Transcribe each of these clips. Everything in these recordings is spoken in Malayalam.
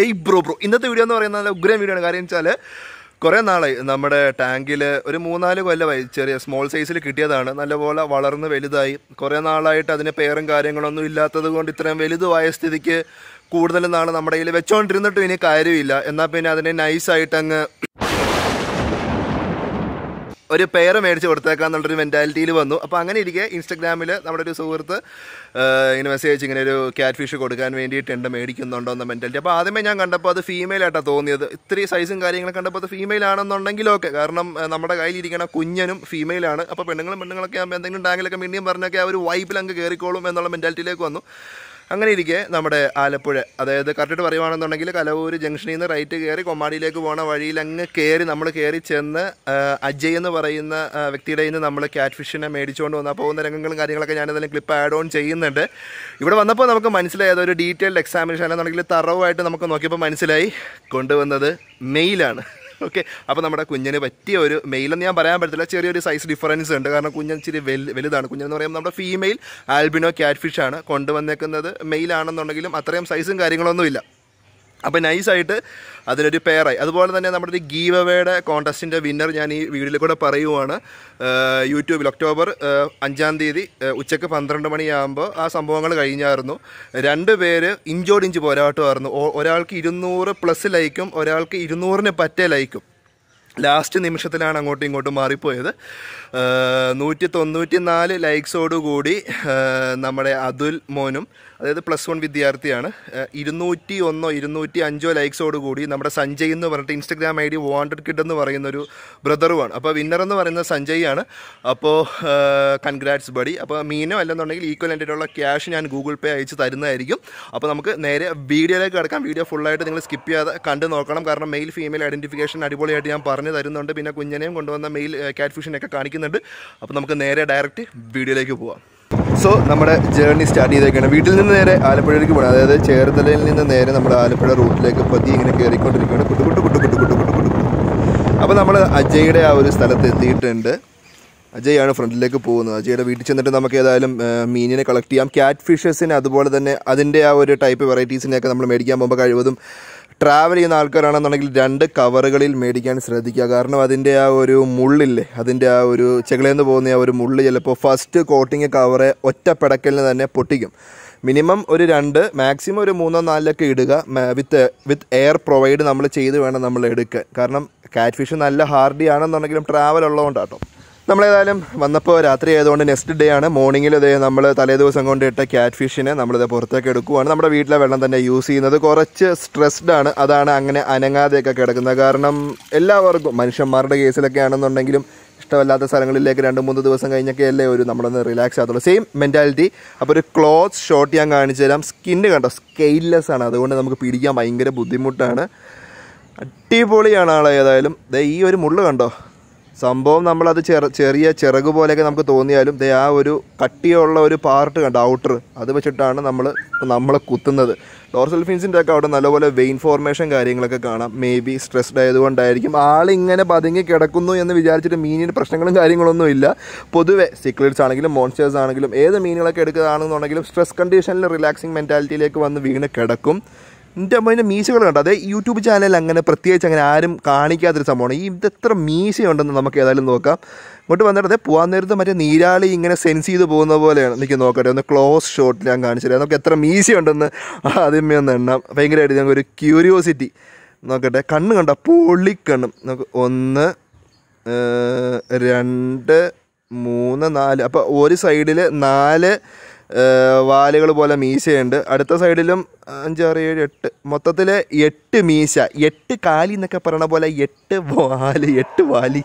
ഏയ് ബ്രോ ബ്രോ. ഇന്നത്തെ വീഡിയോ എന്ന് പറയുന്നത് നല്ല ഉഗ്രം വീഡിയോ ആണ്. കാര്യം വെച്ചാൽ കുറേ നാളായി നമ്മുടെ ടാങ്കിൽ ഒരു മൂന്നാൽ കൊല്ലമായി ചെറിയ സ്മോൾ സൈസിൽ കിട്ടിയതാണ്. നല്ലപോലെ വളർന്ന് വലുതായി. കുറേ നാളായിട്ട് അതിന് പേരും കാര്യങ്ങളൊന്നും ഇല്ലാത്തത് കൊണ്ട് ഇത്രയും വലുതുമായ സ്ഥിതിക്ക് കൂടുതൽ നാൾ നമ്മുടെ കയ്യിൽ വെച്ചുകൊണ്ടിരുന്നിട്ടും ഇനി കാര്യമില്ല. എന്നാൽ പിന്നെ അതിനെ നൈസായിട്ട് അങ്ങ് ഒരു പേര് മേടിച്ച് കൊടുത്തേക്കാന്നുള്ളൊരു മെന്റാലിറ്റിയിൽ വന്നു. അപ്പോൾ അങ്ങനെ ഇരിക്കെ ഇൻസ്റ്റഗ്രാമിൽ നമ്മുടെ ഒരു സുഹൃത്ത് ഇങ്ങനെ മെസ്സേജ് ഇങ്ങനെ ഒരു ക്യാറ്റ് ഫിഷ് കൊടുക്കാൻ വേണ്ടിയിട്ടുണ്ട് മേടിക്കുന്നുണ്ടോ എന്ന മെന്റാലിറ്റി അപ്പോൾ ആദ്യമേ ഞാൻ കണ്ടപ്പോൾ അത് ഫീമെയിൽ ആയിട്ടാണ് തോന്നിയത്. ഇത്രയും സൈസും കാര്യങ്ങളും കണ്ടപ്പോൾ അത് ഫീമെയിൽ ആണെന്നുണ്ടെങ്കിലൊക്കെ. കാരണം നമ്മുടെ കയ്യിലിരിക്കണ കുഞ്ഞനും ഫീമെയിലാണ് അപ്പോൾ പെണ്ണുങ്ങളും പെണ്ണുങ്ങളൊക്കെ ആകുമ്പോൾ എന്തെങ്കിലും ടാങ്കിലൊക്കെ മിണ്ടിയും പറഞ്ഞൊക്കെ ആ ഒരു വൈബിൽ അങ്ങ് കയറിക്കോളും എന്നുള്ള മെന്റാലിറ്റിയിലേക്ക് വന്നു. അങ്ങനെ ഇരിക്കെ നമ്മുടെ ആലപ്പുഴ അതായത് കറക്റ്റ് പറയുവാണെന്നുണ്ടെങ്കിൽ കലവൂർ ജംഗ്ഷനിൽ നിന്ന് റൈറ്റ് കയറി കൊമ്മാടിയിലേക്ക് പോണ വഴിയിൽ അങ്ങ് കയറി നമ്മൾ കയറി ചെന്ന് അജയ് എന്ന് പറയുന്ന വ്യക്തിയുടെ നിന്ന് നമ്മൾ ക്യാറ്റ് ഫിഷിനെ മേടിച്ചുകൊണ്ട് വന്ന പോകുന്ന രംഗങ്ങളും കാര്യങ്ങളൊക്കെ ഞാനതിലും ക്ലിപ്പ് ആഡ് ഓൺ ചെയ്യുന്നുണ്ട്. ഇവിടെ വന്നപ്പോൾ നമുക്ക് മനസ്സിലായത് ഒരു ഡീറ്റെയിൽഡ് എക്സാമിനേഷൻ അല്ലെന്നുണ്ടെങ്കിൽ തറവായിട്ട് നമുക്ക് നോക്കിയപ്പോൾ മനസ്സിലായി. കൊണ്ടുവന്നത് മെയിലാണ് ഓക്കെ. അപ്പോൾ നമ്മുടെ കുഞ്ഞിന് പറ്റിയ ഒരു മെയിലെന്ന് ഞാൻ പറയാൻ പറ്റത്തില്ല. ചെറിയൊരു സൈസ് ഡിഫറൻസ് ഉണ്ട്. കാരണം കുഞ്ഞൻ ഇച്ചിരി വലുതാണ്. കുഞ്ഞെന്ന് പറയുമ്പോൾ നമ്മുടെ ഫീമെയിൽ ആൽബിനോ ക്യാറ്റ് ഫിഷാണ് ആണ് കൊണ്ടുവന്നേക്കുന്നത്. മെയിലാണെന്നുണ്ടെങ്കിലും അത്രയും സൈസും കാര്യങ്ങളൊന്നുമില്ല. അപ്പോൾ നൈസായിട്ട് അതിലൊരു പെയറായി അതുപോലെ തന്നെ നമ്മുടെ ഒരു ഗീവ് അവയുടെ കോൺടെസ്റ്റിന്റെ വിന്നർ ഞാൻ ഈ വീഡിയോയിൽ കൂടെ പറയുവാണ്. യൂട്യൂബിൽ ഒക്ടോബർ അഞ്ചാം തീയതി ഉച്ചയ്ക്ക് പന്ത്രണ്ട് മണിയാകുമ്പോൾ ആ സംഭവങ്ങൾ കഴിഞ്ഞായിരുന്നു. രണ്ട് പേര് ഇഞ്ചോട് ഇഞ്ച് പോരാട്ടമായിരുന്നു. ഒരാൾക്ക് ഇരുന്നൂറ് പ്ലസ് ലൈക്കും ഒരാൾക്ക് ഇരുന്നൂറിന് പറ്റേ ലൈക്കും ലാസ്റ്റ് നിമിഷത്തിലാണ് അങ്ങോട്ടും ഇങ്ങോട്ടും മാറിപ്പോയത്. നൂറ്റി തൊണ്ണൂറ്റി നാല് ലൈക്സോടുകൂടി നമ്മുടെ അതുൽ മോനും അതായത് പ്ലസ് വൺ വിദ്യാർത്ഥിയാണ്. ഇരുന്നൂറ്റി ഒന്നോ ഇരുന്നൂറ്റി അഞ്ചോ ലൈക്സോടുകൂടി നമ്മുടെ സഞ്ജയ് എന്ന് പറഞ്ഞിട്ട് Instagram I D wanted kid എന്ന് പറയുന്ന ഒരു ബ്രദറുമാണ്. അപ്പോൾ വിന്നർ എന്ന് പറയുന്നത് സഞ്ജയ് ആണ്. അപ്പോൾ കൺഗ്രാറ്റ്സ് ബഡി അപ്പോൾ മീനോ അല്ലെന്നുണ്ടെങ്കിൽ ഈക്വൽ ആയിട്ടുള്ള ക്യാഷ് ഞാൻ ഗൂഗിൾ പേ അയച്ച് തരുന്നതായിരിക്കും. അപ്പോൾ നമുക്ക് നേരെ വീഡിയോയിലേക്ക് കിടക്കാം. വീഡിയോ ഫുള്ളായിട്ട് നിങ്ങൾ സ്കിപ്പ് ചെയ്യാതെ കണ്ടു നോക്കണം. കാരണം മെയിൽ ഫീമെയിൽ ഐഡന്റിഫിക്കേഷൻ അടിപൊളിയായിട്ട് ഞാൻ പറഞ്ഞു തരുന്നുണ്ട്. പിന്നെ കുഞ്ഞനെയും കൊണ്ടുവന്ന മെയിൽ കാറ്റ് ഫിഷനൊക്കെ കാണിക്കുന്നുണ്ട്. അപ്പോൾ നമുക്ക് നേരെ ഡയറക്റ്റ് വീഡിയോയിലേക്ക് പോവാം. സോ നമ്മുടെ ജേർണി സ്റ്റാർട്ട് ചെയ്തേക്കാണ്. വീട്ടിൽ നിന്ന് നേരെ ആലപ്പുഴയിലേക്ക് പോകണം. അതായത് ചേർത്തലയിൽ നിന്ന് നേരെ നമ്മുടെ ആലപ്പുഴ റൂട്ടിലേക്ക് പതി ഇങ്ങനെ കയറിക്കൊണ്ടിരിക്കുകയാണ്. കുട്ടു കുട്ടു കുട്ടു കുട്ടു കുട്ടു കുട്ടു കുട്ടു. അപ്പോൾ നമ്മൾ അജയുടെ ആ ഒരു സ്ഥലത്ത് എത്തിയിട്ടുണ്ട്. അജയാണ് ഫ്രണ്ടിലേക്ക് പോകുന്നത്. അജയുടെ വീട്ടിൽ ചെന്നിട്ട് നമുക്ക് ഏതായാലും മീനിനെ കളക്ട് ചെയ്യാം. ക്യാറ്റ് ഫിഷസിന് അതുപോലെ തന്നെ അതിന്റെ ആ ഒരു ടൈപ്പ് വെറൈറ്റീസിനെയൊക്കെ നമ്മൾ മേടിക്കാൻ പോകുമ്പോൾ കഴിവതും ട്രാവൽ ചെയ്യുന്ന ആൾക്കാരാണെന്നുണ്ടെങ്കിൽ രണ്ട് കവറുകളിൽ മേടിക്കാൻ ശ്രദ്ധിക്കുക. കാരണം അതിന്റെ ആ ഒരു മുള്ളില്ലേ അതിന്റെ ആ ഒരു ചെകളേന്ന് പോകുന്ന ആ ഒരു മുള്ള് ചിലപ്പോൾ ഫസ്റ്റ് കോട്ടിങ് കവറ് ഒറ്റ തന്നെ പൊട്ടിക്കും. മിനിമം ഒരു രണ്ട് മാക്സിമം ഒരു മൂന്നോ നാലിലൊക്കെ ഇടുക. വിത്ത് വിത്ത് എയർ പ്രൊവൈഡ് നമ്മൾ ചെയ്ത് വേണം നമ്മൾ എടുക്കുക കാരണം കാറ്റ് ഫിഷ് നല്ല ഹാർഡി ആണെന്നുണ്ടെങ്കിലും ട്രാവൽ ഉള്ളതുകൊണ്ടാട്ടോ. നമ്മളേതായാലും വന്നപ്പോൾ രാത്രി ആയതുകൊണ്ട് നെക്സ്റ്റ് ഡേ ആണ്. മോർണിംഗിൽ ഇതേ നമ്മൾ തലേ ദിവസം കൊണ്ട് ഇട്ട ക്യാറ്റ് ഫിഷിനെ നമ്മളിത് പുറത്തേക്ക് എടുക്കുവാണ്. നമ്മുടെ വീട്ടിലെ വെള്ളം തന്നെ യൂസ് ചെയ്യുന്നത്. കുറച്ച് സ്ട്രെസ്ഡ് ആണ്. അതാണ് അങ്ങനെ അനങ്ങാതെയൊക്കെ കിടക്കുന്നത്. കാരണം എല്ലാവർക്കും മനുഷ്യന്മാരുടെ കേസിലൊക്കെ ആണെന്നുണ്ടെങ്കിലും ഇഷ്ടമല്ലാത്ത സ്ഥലങ്ങളിലേക്ക് രണ്ട് മൂന്ന് ദിവസം കഴിഞ്ഞൊക്കെ അല്ലേ ഒരു നമ്മളൊന്ന് റിലാക്സ് ആകത്തുള്ളൂ. സെയിം മെന്റാലിറ്റി അപ്പോൾ ഒരു ക്ലോത്ത് ഷോട്ട് ഞാൻ കാണിച്ചു തരാം. സ്കിന്ന് കണ്ടോ? സ്കെയിൽലെസ് ആണ്. അതുകൊണ്ട് നമുക്ക് പിടിക്കാൻ ഭയങ്കര ബുദ്ധിമുട്ടാണ്. അടിപൊളിയാണ് ആളേതായാലും ഈ ഒരു മുള്ള് കണ്ടോ? സംഭവം നമ്മളത് ചെറു ചെറിയ ചിറക് പോലെയൊക്കെ നമുക്ക് തോന്നിയാലും ദേ ആ ഒരു കട്ടിയുള്ള ഒരു പാർട്ട് കണ്ടോ ഔട്ടർ അത് വെച്ചിട്ടാണ് നമ്മൾ നമ്മളെ കുത്തുന്നത്. ഡോർസൽ ഫിൻസിന്റെ ഒക്കെ അവിടെ നല്ലപോലെ വെയിൻ ഫോർമേഷൻ കാര്യങ്ങളൊക്കെ കാണാം. മേ ബി സ്ട്രെസ്ഡ് ആയതുകൊണ്ടായിരിക്കും. ആളിങ്ങനെ പതുങ്ങി കിടക്കുന്നു എന്ന് വിചാരിച്ചിട്ട് മീനിന് പ്രശ്നങ്ങളും കാര്യങ്ങളൊന്നും ഇല്ല. പൊതുവെ സിക്ലിഡ്സ് ആണെങ്കിലും മോൺസ്റ്റേഴ്സ് ആണെങ്കിലും ഏത് മീനുകളൊക്കെ എടുക്കുകയാണെന്നുണ്ടെങ്കിലും സ്ട്രെസ് കണ്ടീഷനിൽ റിലാക്സിങ് മെന്റാലിറ്റിയിലേക്ക് വന്ന് വീണ് കിടക്കും. എന്റെ അമ്മേന്റെ മീശകൾ കണ്ടോ? അതെ യൂട്യൂബ് ചാനലിൽ അങ്ങനെ പ്രത്യേകിച്ച് അങ്ങനെ ആരും കാണിക്കാത്തൊരു സംഭവമാണ്. ഈ ഇതെത്ര മീശയുണ്ടെന്ന് നമുക്ക് ഏതായാലും നോക്കാം. ഇങ്ങോട്ട് വന്നിട്ട് അതേ പോകാൻ നേരത്ത് മറ്റേ നീരാളി ഇങ്ങനെ സെൻസ് ചെയ്ത് പോകുന്ന പോലെയാണ്. എനിക്ക് നോക്കട്ടെ ഒന്ന് ക്ലോസ് ഷോട്ടിൽ ഞാൻ കാണിച്ചില്ല നമുക്ക് എത്ര മീശയുണ്ടെന്ന് ആദ്യമേ ഒന്ന് എണ്ണാം. ഭയങ്കരമായിട്ട് ഞങ്ങൾക്ക് ഒരു ക്യൂരിയോസിറ്റി നോക്കട്ടെ കണ്ണ് കണ്ട? പൊള്ളിക്കണ്ണും നമുക്ക് ഒന്ന് രണ്ട് മൂന്ന് നാല്. അപ്പോൾ ഒരു സൈഡിൽ നാല് വാലുകൾ പോലെ മീശയുണ്ട്. അടുത്ത സൈഡിലും അഞ്ചാറ് ഏഴ് എട്ട്. മൊത്തത്തിൽ എട്ട് മീശ എട്ട് കാലി എന്നൊക്കെ പറയണ പോലെ എട്ട് വാൽ എട്ട് വാലി.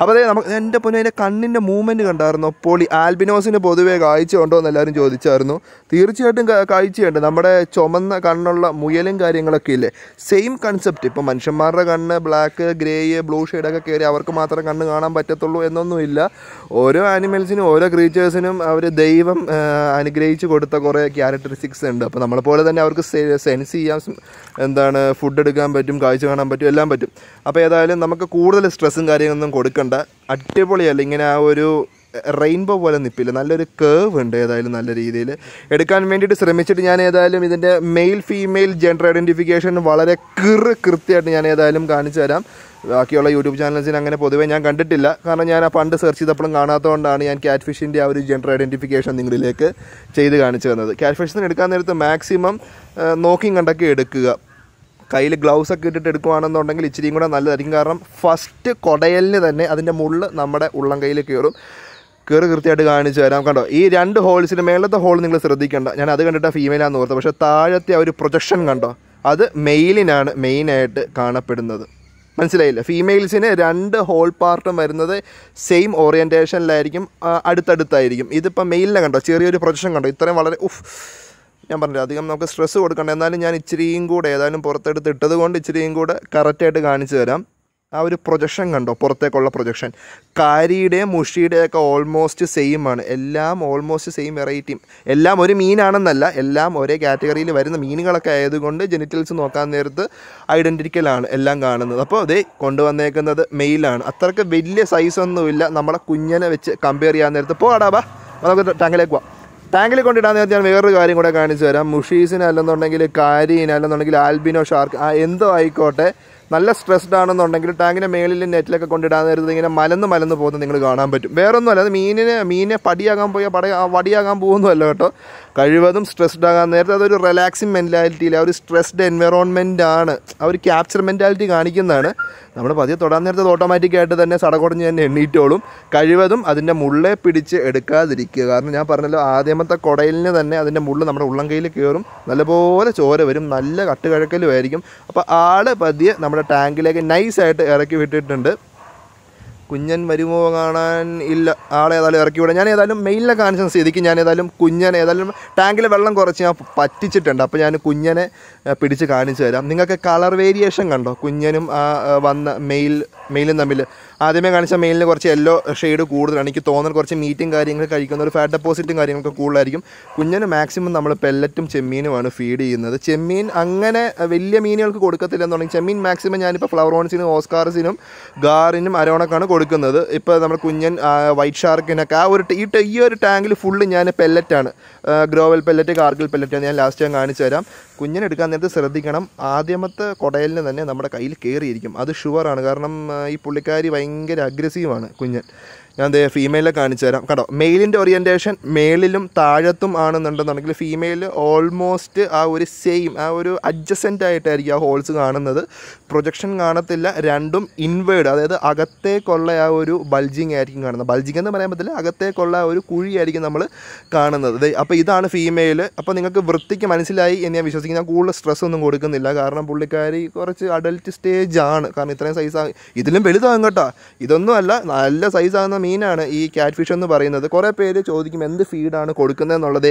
അപ്പോൾ അതെ നമുക്ക് എന്റെ പൊന്നു അതിന്റെ കണ്ണിന്റെ മൂവ്മെന്റ് കണ്ടായിരുന്നു? പൊളി ആൽബിനോസിന് പൊതുവേ കാഴ്ച ഉണ്ടോ എന്ന് എല്ലാവരും ചോദിച്ചായിരുന്നു. തീർച്ചയായിട്ടും കാഴ്ചയുണ്ട്. നമ്മുടെ ചുമന്ന കണ്ണുള്ള മുയലും കാര്യങ്ങളൊക്കെ ഇല്ലേ? സെയിം കൺസെപ്റ്റ് ഇപ്പോൾ മനുഷ്യന്മാരുടെ കണ്ണ് ബ്ലാക്ക് ഗ്രേ ബ്ലൂ ഷെയ്ഡൊക്കെ കയറി അവർക്ക് മാത്രം കണ്ണ് കാണാൻ പറ്റത്തുള്ളൂ എന്നൊന്നുമില്ല. ഓരോ ആനിമൽസിനും ഓരോ ക്രീച്ചേഴ്സിനും അവർ ദൈവം അനുഗ്രഹിച്ചു കൊടുത്ത കുറേ ക്യാരക്ടറിസ്റ്റിക്സ് ഉണ്ട്. അപ്പോൾ നമ്മളെപ്പോലെ തന്നെ അവർക്ക് സെൻസ് ചെയ്യാൻ എന്താണ് ഫുഡ് എടുക്കാൻ പറ്റും കാഴ്ച കാണാൻ പറ്റും എല്ലാം പറ്റും. അപ്പോൾ ഏതായാലും നമുക്ക് കൂടുതൽ സ്ട്രെസ്സും കാര്യങ്ങളൊന്നും കൊടുക്കണ്ട. അടിപൊളിയല്ല ഇങ്ങനെ ആ ഒരു റെയിൻബോ പോലെ നിൽപ്പില്ല നല്ലൊരു കേവ് ഉണ്ട് ഏതായാലും നല്ല രീതിയിൽ. എടുക്കാൻ വേണ്ടിയിട്ട് ശ്രമിച്ചിട്ട് ഞാൻ ഏതായാലും ഇതിന്റെ മെയിൽ ഫീമെയിൽ ജെൻഡർ ഐഡന്റിഫിക്കേഷൻ വളരെ കിറ് കൃത്യമായിട്ട് ഞാൻ ഏതായാലും കാണിച്ചു തരാം. ബാക്കിയുള്ള യൂട്യൂബ് ചാനൽസിന് അങ്ങനെ പൊതുവേ ഞാൻ കണ്ടിട്ടില്ല. കാരണം ഞാൻ ആ പണ്ട് സെർച്ച് ചെയ്തപ്പോഴും കാണാത്തതുകൊണ്ടാണ് ഞാൻ ക്യാറ്റ് ഫിഷിന്റെ ആ ഒരു ജെൻഡർ ഐഡന്റിഫിക്കേഷൻ നിങ്ങളിലേക്ക് ചെയ്ത് കാണിച്ചു തന്നത്. ക്യാറ്റ് എടുക്കാൻ നേരത്ത് മാക്സിമം നോക്കിയും കണ്ടൊക്കെ എടുക്കുക. കയ്യിൽ ഗ്ലൗസ് ഒക്കെ ഇട്ടിട്ട് എടുക്കുകയാണെന്നുണ്ടെങ്കിൽ ഇച്ചിരിയും കൂടെ നല്ലതായിരിക്കും. കാരണം ഫസ്റ്റ് കൊടയലിന് തന്നെ അതിന്റെ മുള്ള് നമ്മുടെ ഉള്ളം കയ്യിൽ കയറും. കയറി കൃത്യമായിട്ട് കാണിച്ചു തരാം കണ്ടോ? ഈ രണ്ട് ഹോൾസിന് മേളത്തെ ഹോൾ നിങ്ങൾ ശ്രദ്ധിക്കേണ്ട. ഞാൻ അത് കണ്ടിട്ട് ഫീമെയിലാന്ന് ഓർത്തത്. പക്ഷേ താഴത്തെ ആ ഒരു പ്രൊജക്ഷൻ കണ്ടോ? അത് മെയിലിനാണ് മെയിനായിട്ട് കാണപ്പെടുന്നത്. മനസ്സിലായില്ല? ഫീമെയിൽസിന് രണ്ട് ഹോൾ പാർട്ടും വരുന്നത് സെയിം ഓറിയന്റേഷനിലായിരിക്കും അടുത്തടുത്തായിരിക്കും. ഇതിപ്പോൾ മെയിലിനെ കണ്ടോ? ചെറിയൊരു പ്രൊജക്ഷൻ കണ്ടോ? ഇത്രയും വളരെ ഉഫ്. ഞാൻ പറഞ്ഞില്ല അധികം നമുക്ക് സ്ട്രെസ് കൊടുക്കണ്ട. എന്നാലും ഞാൻ ഇച്ചിരിയും കൂടെ ഏതായാലും പുറത്തെടുത്ത് ഇട്ടത് കൊണ്ട് ഇച്ചിരിയും കൂടെ കറക്റ്റായിട്ട് കാണിച്ചു തരാം. ആ ഒരു പ്രൊജക്ഷൻ കണ്ടോ? പുറത്തേക്കുള്ള പ്രൊജക്ഷൻ കാരിയുടെയും മുഷിയുടെയൊക്കെ ഓൾമോസ്റ്റ് സെയിം ആണ്. എല്ലാം ഓൾമോസ്റ്റ് സെയിം വെറൈറ്റിയും എല്ലാം ഒരു മീനാണെന്നല്ല എല്ലാം ഒരേ കാറ്റഗറിയിൽ വരുന്ന മീനുകളൊക്കെ ആയതുകൊണ്ട് ജെനിറ്റൽസ് നോക്കാൻ നേരത്ത് ഐഡന്റിക്കലാണ് എല്ലാം കാണുന്നത്. അപ്പോൾ അതേ കൊണ്ടുവന്നേക്കുന്നത് മെയിലാണ് അത്രയ്ക്ക് വലിയ സൈസൊന്നുമില്ല നമ്മളെ കുഞ്ഞനെ വെച്ച് കമ്പയർ ചെയ്യാൻ നേരത്ത് പോടാ ബാ. നമുക്ക് ടാങ്കിലേക്ക് പോവാം. ടാങ്കിൽ കൊണ്ടിടാന്ന് നേരത്തെ ഞാൻ വേറൊരു കാര്യം കൂടെ കാണിച്ചു തരാം. മുഷീസിന് അല്ലെന്നുണ്ടെങ്കിൽ കാരീന് അല്ലെന്നുണ്ടെങ്കിൽ ആൽബിനോ ഷാർക്ക് എന്തോ ആയിക്കോട്ടെ. നല്ല സ്ട്രെസ്ഡ് ആണെന്നുണ്ടെങ്കിൽ ടാങ്കിന്റെ മേളിൽ നെറ്റിലൊക്കെ കൊണ്ടിടാൻ നേരത്ത് ഇങ്ങനെ മലന്ന് മലന്ന് പോകുന്നത് നിങ്ങൾ കാണാൻ പറ്റും. വേറൊന്നുമല്ല അത് മീനിന് മീനെ പടിയാകാൻ പോയ പട വടിയാകാൻ പോകുന്നതല്ല കേട്ടോ. കഴിവതും സ്ട്രെസ്ഡ് ആകാൻ നേരത്തെ അതൊരു റിലാക്സിങ് മെന്റാലിറ്റിയിൽ ആ ഒരു സ്ട്രെസ്ഡ് എൻവയറോൺമെന്റ് ആണ്. ആ ഒരു ക്യാപ്ചർ മെന്റാലിറ്റി കാണിക്കുന്നതാണ്. നമ്മൾ പതിയെ തൊടാൻ നേരത്തെ ഓട്ടോമാറ്റിക്കായിട്ട് തന്നെ സടകുടഞ്ഞ് തന്നെ എണ്ണീറ്റോളും. കഴിവതും അതിന്റെ മുള്ളെ പിടിച്ച് എടുക്കാതിരിക്കുക. കാരണം ഞാൻ പറഞ്ഞല്ലോ ആദ്യമത്തെ കുടയിലിന് തന്നെ അതിന്റെ മുള്ള് നമ്മുടെ ഉള്ളം കയ്യിൽ കയറും. നല്ലപോലെ ചോര വരും നല്ല കട്ടുകഴക്കലുമായിരിക്കും അപ്പോൾ ആൾ പതിയെ നമ്മുടെ ടാങ്കിലേക്ക് നൈസായിട്ട് ഇറക്കി വിട്ടിട്ടുണ്ട്. കുഞ്ഞൻ വരുമോ കാണാൻ ഇല്ല. ആളെ ഏതായാലും ഇറക്കി വിടാം. ഞാൻ ഏതായാലും മെയിലിനെ കാണിച്ച സ്ഥിതിക്ക് ഞാൻ ഏതായാലും കുഞ്ഞനെ ഏതായാലും ടാങ്കിലെ വെള്ളം കുറച്ച് ഞാൻ പറ്റിച്ചിട്ടുണ്ട്. അപ്പോൾ ഞാൻ കുഞ്ഞനെ പിടിച്ച് കാണിച്ചു തരാം. നിങ്ങൾക്ക് കളർ വേരിയേഷൻ കണ്ടോ? കുഞ്ഞനും ആ, വന്ന മെയിൽ മെയിലും തമ്മിൽ ആദ്യമേ കാണിച്ച മെയിലിന് കുറച്ച് യെല്ലോ ഷെയ്ഡ് കൂടുതലാണ്. എനിക്ക് തോന്നുന്നത് കുറച്ച് മീറ്റും കാര്യങ്ങൾ കഴിക്കുന്ന ഒരു ഫാറ്റ് ഡെപ്പോസിറ്റും കാര്യങ്ങളൊക്കെ കൂടുതലായിരിക്കും. കുഞ്ഞിന് മാക്സിമം നമ്മൾ പെല്ലറ്റും ചെമ്മീനുമാണ് ഫീഡ് ചെയ്യുന്നത്. ചെമ്മീൻ അങ്ങനെ വലിയ മീനുകൾക്ക് കൊടുക്കത്തില്ല എന്നുണ്ടെങ്കിൽ ചെമ്മീൻ മാക്സിമം ഞാനിപ്പോൾ ഫ്ലവറോൺസിനും ഓസ്കാർസിനും ഗാറിനും അരോണക്കാണ് കൊടുക്കുന്നത്. ഇപ്പോൾ നമ്മൾ കുഞ്ഞൻ വൈറ്റ് ഷാർക്കിനൊക്കെ ആ ഒരു ഈ ഈ ഒരു ടാങ്കിൽ ഫുള്ള് ഞാൻ പെല്ലറ്റാണ് ഗ്രോവൽ പെല്ലറ്റ് കാർഗിൽ പെല്ലറ്റ് ഞാൻ ലാസ്റ്റ് ഞാൻ കാണിച്ചു തരാം. കുഞ്ഞിനെടുക്കാൻ നേരത്തെ ശ്രദ്ധിക്കണം. ആദ്യമത്തെ കുടയലിന് തന്നെ നമ്മുടെ കയ്യിൽ കയറിയിരിക്കും അത് ഷുവറാണ് കാരണം ഈ പുള്ളിക്കാരി ഭയങ്കര അഗ്രസീവാണ് കുഞ്ഞൻ. ഞാൻ ദേ ഫീമെയിലെ കാണിച്ചു തരാം. കേട്ടോ മെയിലിന്റെ ഓറിയന്റേഷൻ മേളിലും താഴത്തും ആണെന്നുണ്ടെന്നുണ്ടെങ്കിൽ ഫീമെയിൽ ഓൾമോസ്റ്റ് ആ ഒരു സെയിം ആ ഒരു അഡ്ജസന്റ് ആയിട്ടായിരിക്കും ആ ഹോൾസ് കാണുന്നത്. പ്രൊജക്ഷൻ കാണത്തില്ല. രണ്ടും ഇൻവേർഡ് അതായത് അകത്തേക്കുള്ള ആ ഒരു ബൾജിങ് ആയിരിക്കും കാണുന്നത്. ബൾജിങ് എന്ന് പറയാൻ പറ്റില്ല അകത്തേക്കുള്ള ആ ഒരു കുഴിയായിരിക്കും നമ്മൾ കാണുന്നത്. അപ്പോൾ ഇതാണ് ഫീമെയിൽ അപ്പോൾ നിങ്ങൾക്ക് വൃത്തിക്ക് മനസ്സിലായി എന്ന് ഞാൻ വിശ്വസിക്കുന്നു. ഞാൻ കൂടുതൽ സ്ട്രെസ് ഒന്നും കൊടുക്കുന്നില്ല. കാരണം പുള്ളിക്കാരി കുറച്ച് അഡൽറ്റ് സ്റ്റേജ് ആണ്. കാരണം ഇത്രയും സൈസ് ഇതിലും വലുതാകും കേട്ടോ. ഇതൊന്നും അല്ല നല്ല സൈസാകുന്ന മീനാണ് ഈ ക്യാറ്റ് ഫിഷ് എന്ന് പറയുന്നത്. കുറേ പേര് ചോദിക്കും എന്ത് ഫീഡാണ് കൊടുക്കുന്നത് എന്നുള്ളത്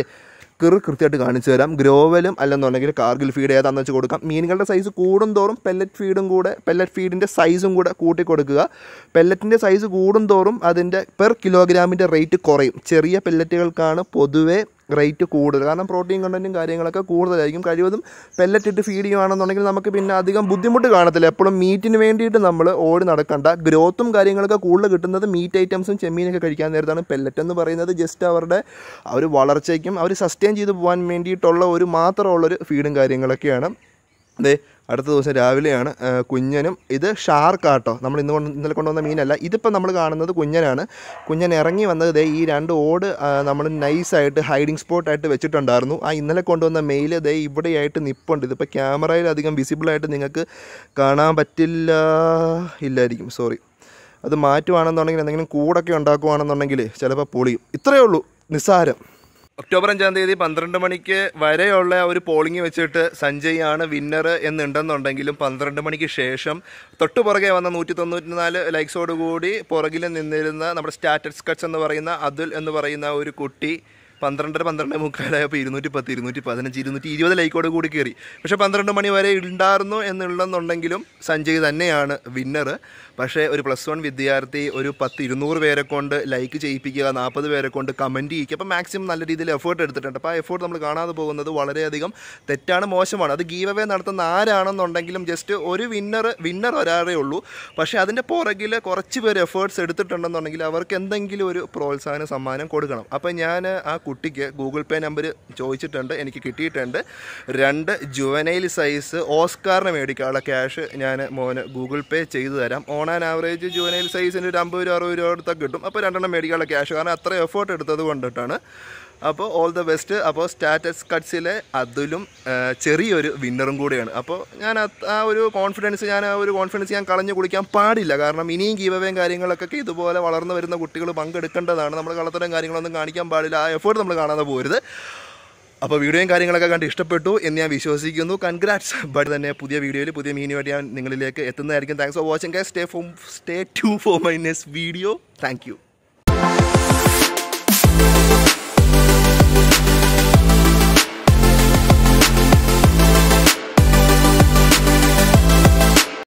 കിറ് കൃത്യമായിട്ട് കാണിച്ചു തരാം. ഗ്രോവലും അല്ലെന്നുണ്ടെങ്കിൽ കാർഗിൽ ഫീഡ് ഏതാണെന്ന് വെച്ച് കൊടുക്കാം. മീനുകളുടെ സൈസ് കൂടുന്തോറും പെല്ലറ്റ് ഫീഡും കൂടെ പെല്ലറ്റ് ഫീഡിന്റെ സൈസും കൂടെ കൂട്ടി കൊടുക്കുക പെല്ലറ്റിന്റെ സൈസ് കൂടുന്തോറും അതിന്റെ പെർ കിലോഗ്രാമിന്റെ റേറ്റ് കുറയും. ചെറിയ പെല്ലറ്റുകൾക്കാണ് പൊതുവേ റേറ്റ് കൂടുതൽ. കാരണം പ്രോട്ടീൻ കണ്ടന്റും കാര്യങ്ങളൊക്കെ കൂടുതലായിരിക്കും. കഴിവതും പെല്ലറ്റ് ഇട്ട് ഫീഡ് ചെയ്യുകയാണെന്നുണ്ടെങ്കിൽ നമുക്ക് പിന്നെ അധികം ബുദ്ധിമുട്ട് കാണത്തില്ല. എപ്പോഴും മീറ്റിന് വേണ്ടിയിട്ട് നമ്മൾ ഓടി നടക്കണ്ട. ഗ്രോത്തും കാര്യങ്ങളൊക്കെ കൂടുതൽ കിട്ടുന്നത് മീറ്റ് ഐറ്റംസും ചെമ്മീനൊക്കെ കഴിക്കാൻ നേരത്താണ്. പെല്ലറ്റ് എന്ന് പറയുന്നത് ജസ്റ്റ് അവരുടെ ഒരു വളർച്ചയ്ക്കും അവർ സസ്റ്റെയിൻ ചെയ്തു പോകാൻ വേണ്ടിയിട്ടുള്ള ഒരു മാത്രമുള്ളൊരു ഫീഡും കാര്യങ്ങളൊക്കെയാണ്. അതെ അടുത്ത ദിവസം രാവിലെയാണ് കുഞ്ഞനും. ഇത് ഷാർക്കാട്ടോ നമ്മൾ ഇന്ന് കൊണ്ട് ഇന്നലെ കൊണ്ടുവന്ന മീനല്ല. ഇതിപ്പോൾ നമ്മൾ കാണുന്നത് കുഞ്ഞനാണ്. കുഞ്ഞൻ ഇറങ്ങി വന്നത് ദേ ഈ രണ്ട് ഓട് നമ്മൾ നൈസായിട്ട് ഹൈഡിങ് സ്പോട്ടായിട്ട് വെച്ചിട്ടുണ്ടായിരുന്നു. ആ ഇന്നലെ കൊണ്ടുവന്ന മെയിൽ ദേ ഇവിടെയായിട്ട് നിപ്പുണ്ട്. ഇതിപ്പോൾ ക്യാമറയിൽ അധികം വിസിബിളായിട്ട് നിങ്ങൾക്ക് കാണാൻ പറ്റില്ല ഇല്ലായിരിക്കും. സോറി അത് മാറ്റുവാണെന്നുണ്ടെങ്കിൽ എന്തെങ്കിലും കൂടൊക്കെ ഉണ്ടാക്കുവാണെന്നുണ്ടെങ്കിൽ ചിലപ്പോൾ പൊളിയും. ഇത്രയേ ഉള്ളൂ. നിസ്സാരം. ഒക്ടോബർ അഞ്ചാം തീയതി പന്ത്രണ്ട് മണിക്ക് വരെയുള്ള ഒരു പോളിംഗ് വെച്ചിട്ട് സഞ്ജയ് ആണ് വിന്നർ എന്നുണ്ടെന്നുണ്ടെങ്കിലും പന്ത്രണ്ട് മണിക്ക് ശേഷം തൊട്ടു പുറകെ വന്ന നൂറ്റി തൊണ്ണൂറ്റി നാല് ലൈക്സോട് കൂടി പുറകിൽ നിന്നിരുന്ന നമ്മുടെ സ്റ്റാറ്റസ് കട്ട്സ് എന്ന് പറയുന്ന അതുൽ എന്ന് പറയുന്ന ഒരു കുട്ടി പന്ത്രണ്ടര പന്ത്രണ്ട് മുക്കാലായപ്പോൾ ഇരുന്നൂറ്റി പത്ത് ഇരുന്നൂറ്റി പതിനഞ്ച് ഇരുന്നൂറ്റി ഇരുപത് ലൈക്കോട് കൂടി കയറി. പക്ഷേ പന്ത്രണ്ട് മണി വരെ ഉണ്ടായിരുന്നു എന്നുള്ളതെന്നുണ്ടെങ്കിലും സഞ്ജയ് തന്നെയാണ് വിന്നർ പക്ഷേ ഒരു പ്ലസ് വൺ വിദ്യാർത്ഥി ഒരു പത്ത് ഇരുന്നൂറ് പേരെ കൊണ്ട് ലൈക്ക് ചെയ്യിപ്പിക്കുക നാൽപ്പത് പേരെ കൊണ്ട് കമന്റ് ചെയ്യിക്കുക അപ്പോൾ മാക്സിമം നല്ല രീതിയിൽ എഫേർട്ട് എടുത്തിട്ടുണ്ട്. അപ്പോൾ ആ എഫേർട്ട് നമ്മൾ കാണാതെ പോകുന്നത് വളരെയധികം തെറ്റാണ് മോശമാണ്. അത് ഗീവ് അവേ നടത്തുന്ന ആരാണെന്നുണ്ടെങ്കിലും ജസ്റ്റ് ഒരു വിന്നർ വിന്നർ ഒരാളേ ഉള്ളൂ. പക്ഷേ അതിന്റെ പുറകിൽ കുറച്ച് പേര് എഫേർട്സ് എടുത്തിട്ടുണ്ടെന്നുണ്ടെങ്കിൽ അവർക്ക് എന്തെങ്കിലും ഒരു പ്രോത്സാഹന സമ്മാനം കൊടുക്കണം. അപ്പോൾ ഞാൻ ആ കുട്ടിക്ക് ഗൂഗിൾ പേ നമ്പർ ചോദിച്ചിട്ടുണ്ട് എനിക്ക് കിട്ടിയിട്ടുണ്ട്. രണ്ട് ജുവനൈൽ സൈസ് ഓസ്കാറിന് മേടിക്കാനുള്ള ക്യാഷ് ഞാൻ മോന് ഗൂഗിൾ പേ ചെയ്തു തരാം. ഓൺ ആൻഡ് ആവറേജ് ജുവനൈൽ സൈസിന് ഒരു അമ്പത് രൂപ അറുപത് രൂപ അടുത്തൊക്കെ കിട്ടും. അപ്പോൾ രണ്ടെണ്ണം മേടിക്കാനുള്ള ക്യാഷ്. കാരണം അത്ര എഫേർട്ട് എടുത്തത് കൊണ്ടിട്ടാണ്. അപ്പോൾ ഓൾ ദ ബെസ്റ്റ് അപ്പോൾ സ്റ്റാറ്റസ് കട്ട്സിലെ അതിലും ചെറിയൊരു വിന്നറും കൂടിയാണ്. അപ്പോൾ ഞാൻ ആ ഒരു കോൺഫിഡൻസ് ഞാൻ ആ ഒരു കോൺഫിഡൻസ് ഞാൻ കളഞ്ഞു കുടിക്കാൻ പാടില്ല. കാരണം ഇനിയും ഗീവവേയും കാര്യങ്ങളൊക്കെ ഇതുപോലെ വളർന്നു വരുന്ന കുട്ടികൾ പങ്കെടുക്കേണ്ടതാണ്. നമ്മൾ കള്ളത്തരം കാര്യങ്ങളൊന്നും കാണിക്കാൻ പാടില്ല. ആ എഫേർട്ട് നമ്മൾ കാണാതെ പോരുത്. അപ്പോൾ വീഡിയോയും കാര്യങ്ങളൊക്കെ കണ്ട് ഇഷ്ടപ്പെട്ടു എന്ന് ഞാൻ വിശ്വസിക്കുന്നു. കൺഗ്രാറ്റ്സ് ബട്ട് തന്നെ പുതിയ വീഡിയോയിൽ പുതിയ മീനുമായിട്ട് ഞാൻ നിങ്ങളിലേക്ക് എത്തുന്നതായിരിക്കും. Thanks for watching stay home stay to for my video thank